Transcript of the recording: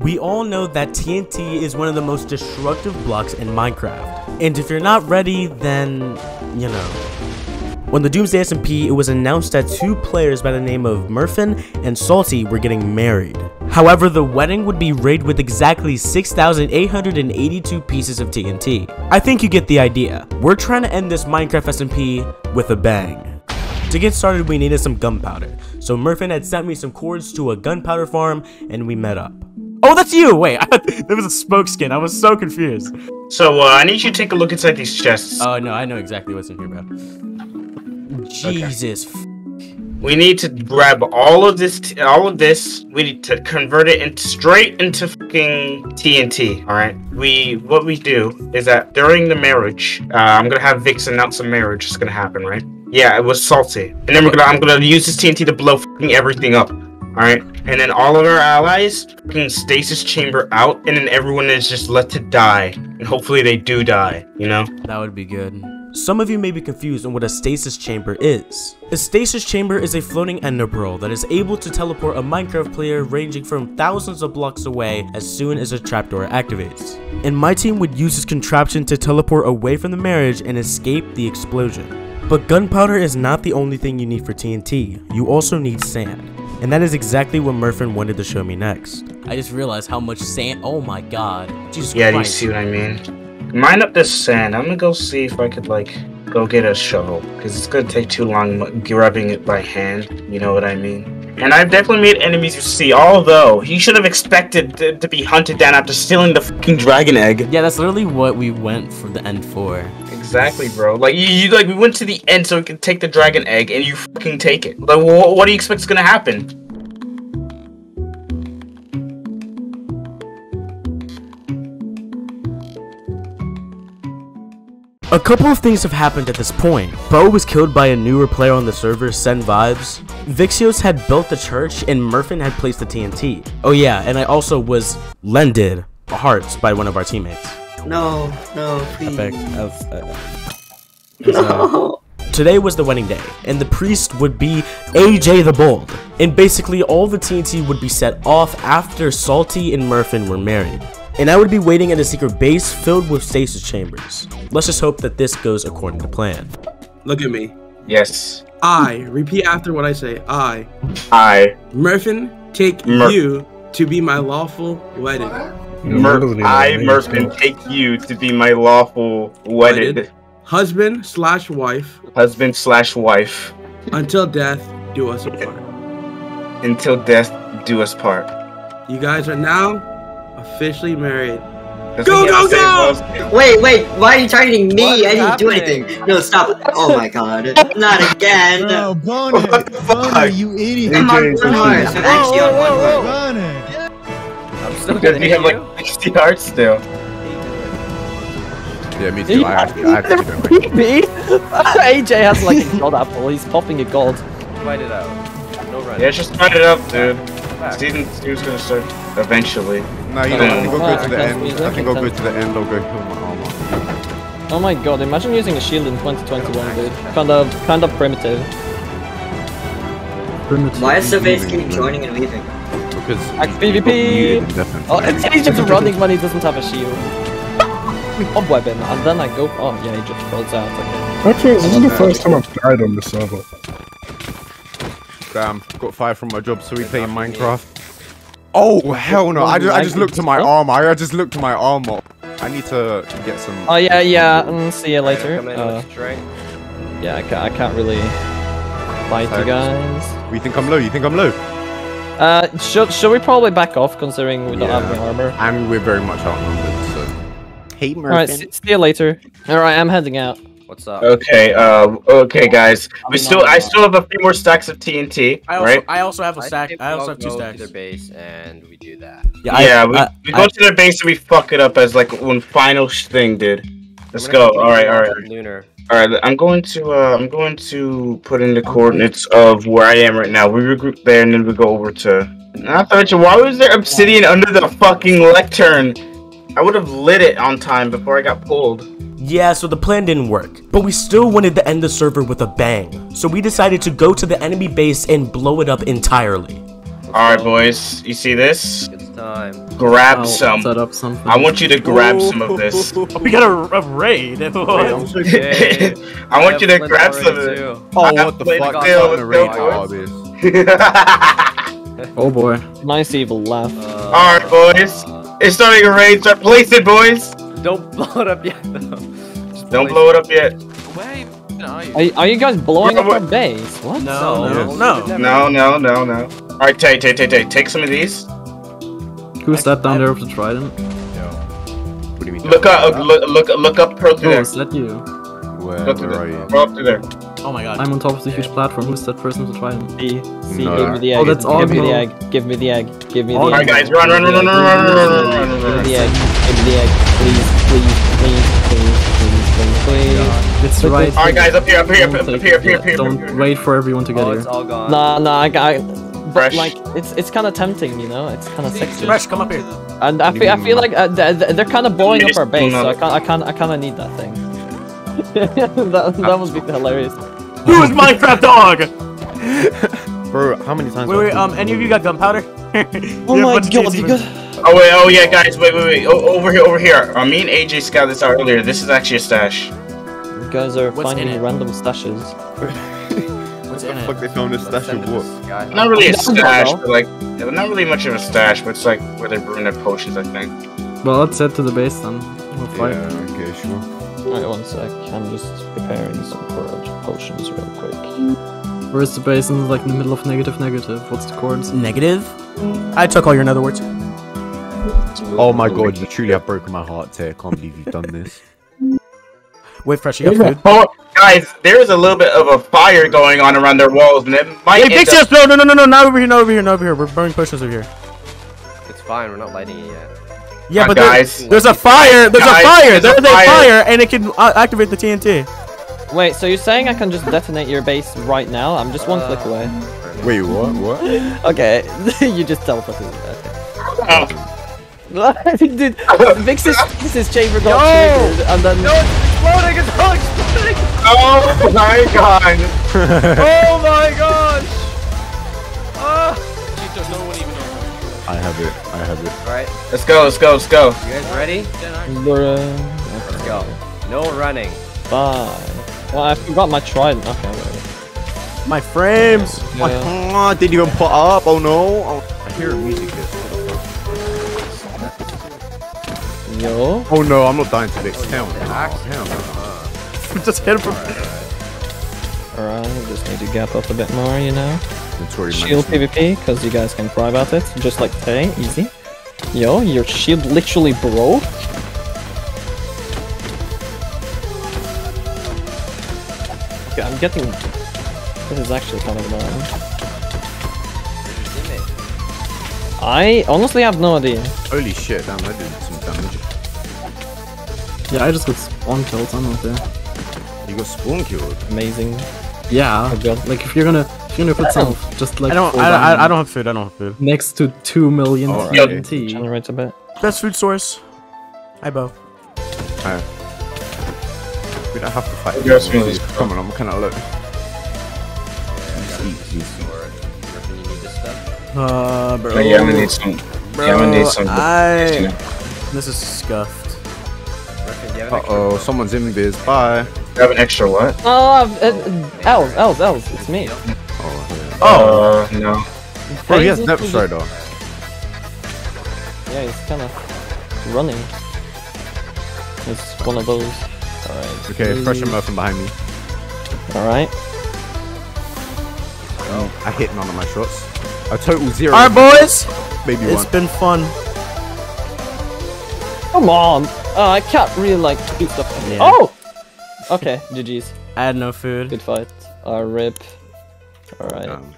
We all know that TNT is one of the most destructive blocks in Minecraft. And if you're not ready, then, you know. When the Doomsday SMP, it was announced that two players by the name of Murfin and Salty were getting married. However, the wedding would be raided with exactly 6,882 pieces of TNT. I think you get the idea. We're trying to end this Minecraft SMP with a bang. To get started, we needed some gunpowder. So Murfin had sent me some coords to a gunpowder farm and we met up. Oh, that's you! Wait, I, there was a smoke skin. I was so confused. So, uh, I need you to take a look inside these chests. Oh, no, I know exactly what's in here, bro. Jesus. Okay. We need to grab all of this, all of this. We need to convert it into straight into fucking TNT. All right. We what we do is that during the marriage, uh, I'm gonna have Vix announce a marriage is gonna happen, right? Yeah, it was salty, and then we're gonna I'm gonna use this TNT to blow fucking everything up. Alright? And then all of our allies fucking stasis chamber out, and then everyone is just let to die. And hopefully they do die, you know? That would be good. Some of you may be confused on what a stasis chamber is. A stasis chamber is a floating ender pearl that is able to teleport a Minecraft player ranging from thousands of blocks away as soon as a trapdoor activates. And my team would use this contraption to teleport away from the marriage and escape the explosion. But gunpowder is not the only thing you need for TNT, you also need sand. And that is exactly what Murfin wanted to show me next. I just realized how much sand- oh my god. Jesus yeah, Christ. do you see what I mean? Mine up this sand. I'm gonna go see if I could, like, go get a shovel. Because it's gonna take too long grabbing it by hand. You know what I mean? And I've definitely made enemies you see, although he should have expected to, to be hunted down after stealing the fucking dragon egg. Yeah, that's literally what we went for the end for. Exactly, bro. Like you, you, like we went to the end so we could take the dragon egg, and you fucking take it. Like, wh what do you expect is gonna happen? A couple of things have happened at this point. Bo was killed by a newer player on the server, Send Vibes. Vixios had built the church, and Murfin had placed the TNT. Oh yeah, and I also was lended hearts by one of our teammates. No, no, please. Epic. uh, no. Today was the wedding day, and the priest would be AJ the Bold. And basically, all the TNT would be set off after Salty and Murfin were married. And I would be waiting at a secret base filled with stasis chambers. Let's just hope that this goes according to plan. Look at me. Yes. I, repeat after what I say, I. I. Murfin, take Mur you to be my lawful wedding. Mur I, Murfin, take you to be my lawful wedded, wedded. husband slash wife. Husband slash wife. Until death do us apart. Until death do us part. You guys are now officially married. Go, go, go! Wait, wait, why are you targeting me? What I didn't happening? do anything. No, stop. Oh my god. Not again. No, Boner. Boner, you idiot. I'm on one heart. I'm actually on one heart. Boner still good. We have like 60 hearts still. Yeah, me too. I actually, I actually me. AJ has like a gold apple. He's popping a gold. Fight it out. No run. Yeah, just fight it up, dude. Season two's gonna start eventually. No, you don't. I think I'll go to the end. I think I'll go to the end. I'll go kill my armor. Oh my god! Imagine using a shield in 2021, dude. Kind of, kind of primitive. Primitive. Why is Surveys keep joining and leaving? Because Axe PvP. Oh, and he's just running when he doesn't have a shield. Mob weapon, and then I go. Oh yeah, he just rolls out. Okay. Actually, this is the first time I've died on this server. Damn, got fired from my job, so we play Minecraft. Oh hell no! I just I just looked to my armor. I just looked to my armor. I need to get some. Oh yeah, yeah. Mm, see you later. Uh, yeah, I can't, I can't really fight you guys. We think I'm low. You think I'm low? Uh, should, should we probably back off considering we don't yeah. have any armor? And we're very much outnumbered, so... Hey, Murphy. Alright, see, see you later. Alright, I'm heading out. What's up? Okay, uh, okay, guys. We still, I still have a few more stacks of TNT, I also, right? I also have a stack. I, I also have two stacks. To their base and we do that. Yeah, yeah I, we, we go to their base and we fuck it up as like one final thing, dude. Let's go. All right, all right. Lunar. All right, I'm going to uh, I'm going to put in the coordinates of where I am right now. We regroup there, and then we go over to. Not to mention, why was there obsidian under the fucking lectern? I would have lit it on time before I got pulled. Yeah, so the plan didn't work, but we still wanted to end the server with a bang. So we decided to go to the enemy base and blow it up entirely. Alright boys, you see this? Time. Grab I'll some. set up something. I want you to grab some of this. We got a, a raid. Okay. I want have you to grab some of already, it. too. Oh, what the fuck? go, I'm starting let's to rage go. Oh boy. Nice evil laugh. Uh, Alright, boys. It's starting to rain. Start placing, boys. Don't blow it up yet, though. Don't blow it up yet. Where even are you? Are, you guys blowing Yeah, up our base? What? No, No, no, no. No, no, no, no. Alright, take, take, take, take. Take some of these. Who's that down there with the trident? What do you mean? Look up, look, look, look up, pearl through Oh, there. is that you? Where, Look through where are you? Go up through there. Oh my god. I'm on top of the huge platform. Who's that person with the trident? See, see, No. give me the egg. Oh, that's give me the egg. Give me the egg. Give me the egg. Alright, guys, run, run, run, run, run, run, run, run, run, run, Give me run. the egg. Give me the egg. Please, please, please, please, please, please, please. It's But right. Alright, guys, up here, up here, up Don't here, up take here, it up here, yet. up here. Don't up here. wait for everyone to get Oh, here. it's all gone. Nah, nah, I, I but Fresh. like it's it's kind of tempting, you know. It's kind of sexy, Fresh, come up here. and I feel I feel like uh, th- th- they're kind of blowing up our base, so I can't I can't I kind of need that thing. that that would be hilarious. Who is Minecraft dog? Bro, how many times? Wait, have wait. Um, any of you got gunpowder? Oh my god, you got. Oh wait, oh yeah, guys, wait, wait, wait. Oh, over here, over here. Uh, me and AJ scouted this out earlier. This is actually a stash. You guys are What's finding random stashes. What's in Fuck, they found a stash of it what? to Sky. Not really a stash, but like, yeah, not really much of a stash, but it's like where they brew their potions, I think. Well, let's head to the base then. We'll fight. Yeah, okay, sure. Alright, one sec. I'm just preparing some courage potions real quick. Where's the base? In like in the middle of negative, negative. What's the coords? Negative. I took all your nether words. Oh my god, you truly have broken my heart, Tae. I can't believe you've done this. Wait, fresh. You got food? Guys, there is a little bit of a fire going on around their walls, and it might. Hey, end fix up- us! No, no, no, no, no! Not over here! Not over here! Not over here! We're burning potions over here. It's fine, we're not lighting it yet. Yeah, Uh, but there- guys. there's a fire! There's Guys, a fire! there's a There's a fire. fire, and it can uh, activate the TNT. Wait, so you're saying I can just detonate your base right now? I'm just one click away. Wait, what? What? Okay, you just teleported. Okay. Oh, Dude, Vix's, Vix's chamber got No! triggered, and then No, it's exploding! It's all exploding! oh my god! oh my gosh! Ah! Cheetos, no one even knows. I have it. I have it. Alright, Let's go, let's go, let's go. you guys ready? Bruh. Let's go. No running. Bye. Well, I forgot my trident. Okay, wait. My frames! Yeah. Oh, didn't even put up. Oh no. Oh, I hear music here. Yo. Oh no, I'm not dying to this. Hell no. Hell no. Just hit him from. Alright, just need to gap up a bit more, you know. Shield. PvP, because you guys can cry about it, just like today, easy. Yo, your shield literally broke. Okay, I'm getting... This is actually kind of annoying. I honestly have no idea. Holy shit, damn, I did some damage. Yeah, I just got spawn kills. I'm not there. You got spawn killed. Amazing. Yeah. Oh. Like if you're gonna if you're gonna put some just like I don't. I, I, diamond I don't have food. I don't have food. next to two million Oh, TNT. Generate a bit. Best food source. Hi, Bo. Alright. We don't have to fight. Yes, people. Come on, I'm kind of look. Griffin, you need this stuff? Uh, bro. Yeah, I'm gonna need some. Bro, yeah, I'm gonna need some. I. This is scuffed. Griffin, do you have an Uh oh, someone's in biz. Bye. You have an extra what? Oh, uh, uh, Els, Els, Els, it's me. Oh, Oh, uh, no. Bro, he has Phase Depth is- Strider. Yeah, he's kind of running. It's one of those. Alright. Okay, fresh and Murfin behind me. Alright. Oh, I hit none of my shots. A total zero. All right, boys. Maybe It's one. been fun. Come on! Uh, I can't really like do stuff. Yeah. Oh! Okay, GG's. I had no food. Good fight. Uh, rip. Alright. Um,